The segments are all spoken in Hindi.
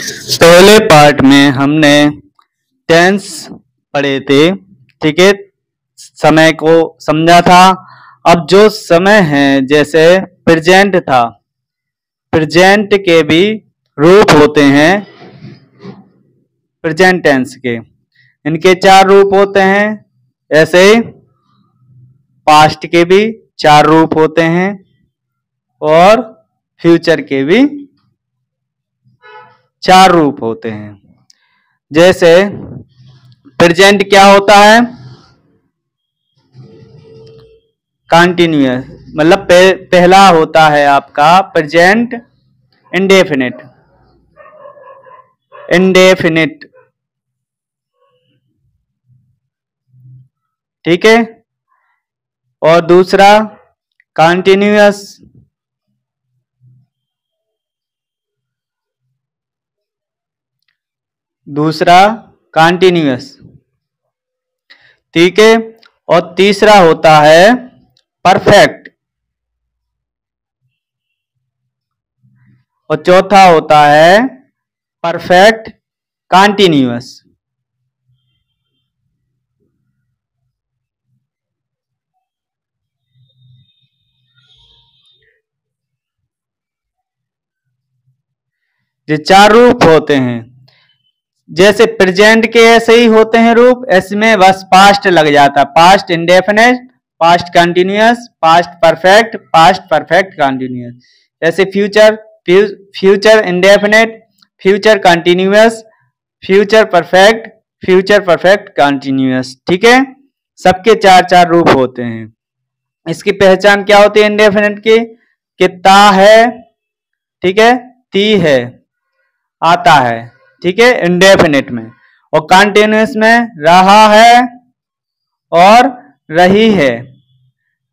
पहले पार्ट में हमने टेंस पढ़े थे, ठीक है? समय को समझा था। अब जो समय है, जैसे प्रेजेंट था प्रेजेंट के भी रूप होते हैं प्रेजेंट टेंस के। इनके चार रूप होते हैं, ऐसे पास्ट के भी चार रूप होते हैं और फ्यूचर के भी चार रूप होते हैं। जैसे प्रेजेंट क्या होता है? कंटिन्यूअस मतलब पह, पहला होता है आपका प्रेजेंट इंडेफिनिट इंडेफिनिट ठीक है? और दूसरा कंटिन्यूअस दूसरा कंटिन्यूअस ठीक है? और तीसरा होता है परफेक्ट और चौथा होता है परफेक्ट कंटिन्यूअस ये चार रूप होते हैं। जैसे प्रेजेंट के ऐसे ही होते हैं रूप, इसमें बस पास्ट लग जाता है। Past indefinite past continuous past perfect past perfect continuous जैसे future future indefinite future continuous future perfect future perfect continuous ठीक है? सबके चार चार रूप होते हैं। इसकी पहचान क्या होती है इंडेफिनेट की? कि ता है, ठीक है? ती है, आता है। ठीक है? इंडेफिनिट में। और कंटिन्यूस में रहा है और रही है।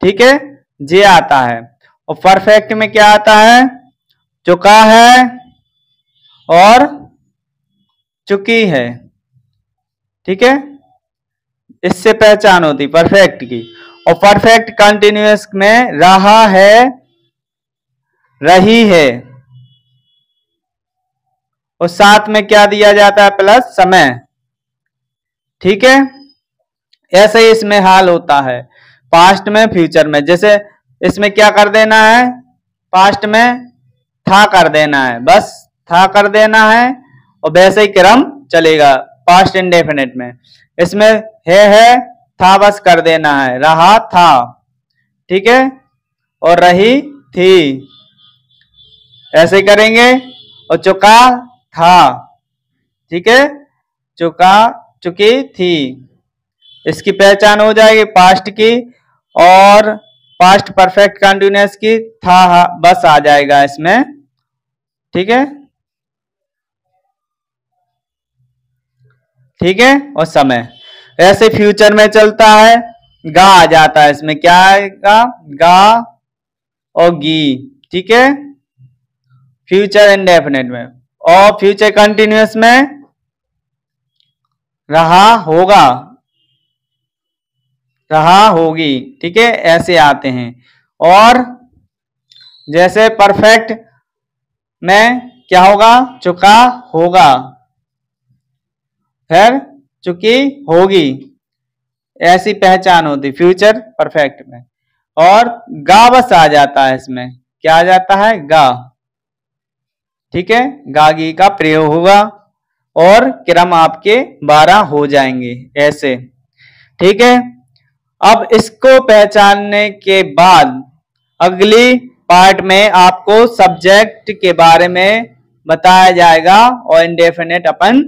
ठीक है? जे आता है। और परफेक्ट में क्या आता है? चुका है और चुकी है। ठीक है? इससे पहचान होती परफेक्ट की। और परफेक्ट कंटिन्यूस में रहा है, रही है। और साथ में क्या दिया जाता है प्लस? समय। ठीक है? ऐसे ही इसमें हाल होता है। पास्ट में, फ्यूचर में। जैसे इसमें क्या कर देना है? पास्ट में था कर देना है। बस था कर देना है और वैसे ही क्रम चलेगा, पास्ट इंडेफिनेट में। इसमें है है, था बस कर देना है। रहा, था। ठीक है? और रही, थी। ऐसे करेंगे। और चुका था। ठीक है? चुका, चुकी थी। इसकी पहचान हो जाएगी पास्ट की और पास्ट परफेक्ट कंटिन्यूस की था बस आ जाएगा इसमें। ठीक है? ठीक है? और समय। ऐसे फ्यूचर में चलता है, गा आ जाता है इसमें। क्या आएगा? गा और गी। ठीक है? फ्यूचर इंडेफिनेट में। और फ्यूचर कंटिन्यूस में रहा होगा। रहा होगी, ठीक है? ऐसे आते हैं। और जैसे परफेक्ट में क्या होगा? चुका होगा। फिर चुकी होगी। ऐसी पहचान होती फ्यूचर परफेक्ट में। और गा बस आ जाता है इसमें। क्या आ जाता है? गा। ठीक है? गागी का प्रयोग होगा और क्रम आपके बारह हो जाएँगे, ऐसे। ठीक है? अब इसको पहचानने के बाद अगली पार्ट में आपको सब्जेक्ट के बारे में बताया जाएगा और इंडेफिनेट अपन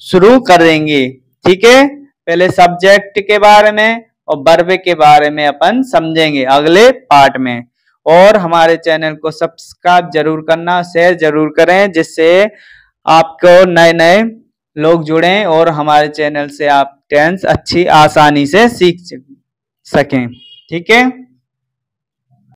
शुरू करेंगे। ठीक है? पहले सब्जेक्ट के बारे में और बर्ब के बारे में अपन समझेंगे अगले पार्ट में। और हमारे चैनल को सब्सक्राइब ज़रूर करना शेयर ज़रूर करें, जिससे आपको नए नए लोग जुड़ें और हमारे चैनल से आप टेंस अच्छी, आसानी से सीख सकें। ठीक है?